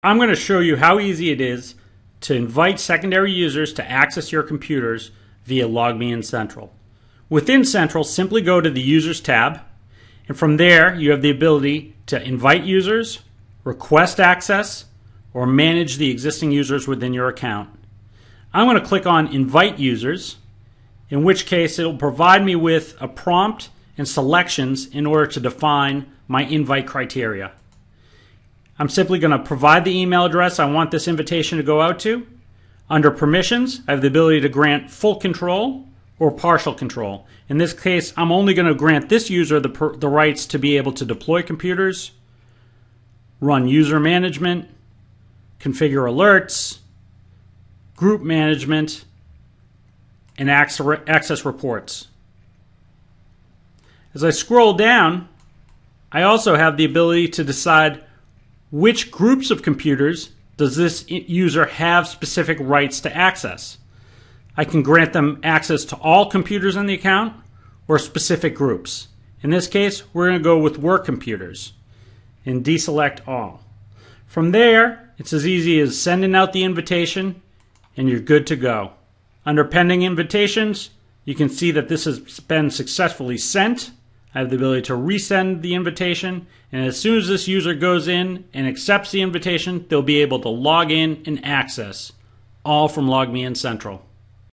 I'm going to show you how easy it is to invite secondary users to access your computers via LogMeIn Central. Within Central, simply go to the Users tab, and from there you have the ability to invite users, request access, or manage the existing users within your account. I'm going to click on Invite Users, in which case it will provide me with a prompt and selections in order to define my invite criteria. I'm simply going to provide the email address I want this invitation to go out to. Under permissions, I have the ability to grant full control or partial control. In this case, I'm only going to grant this user the, the rights to be able to deploy computers, run user management, configure alerts, group management, and access reports. As I scroll down, I also have the ability to decide which groups of computers does this user have specific rights to access? I can grant them access to all computers in the account or specific groups. In this case, we're going to go with work computers and deselect all. From there, it's as easy as sending out the invitation and you're good to go. Under pending invitations, you can see that this has been successfully sent I have the ability to resend the invitation, and as soon as this user goes in and accepts the invitation, they'll be able to log in and access, all from LogMeIn Central.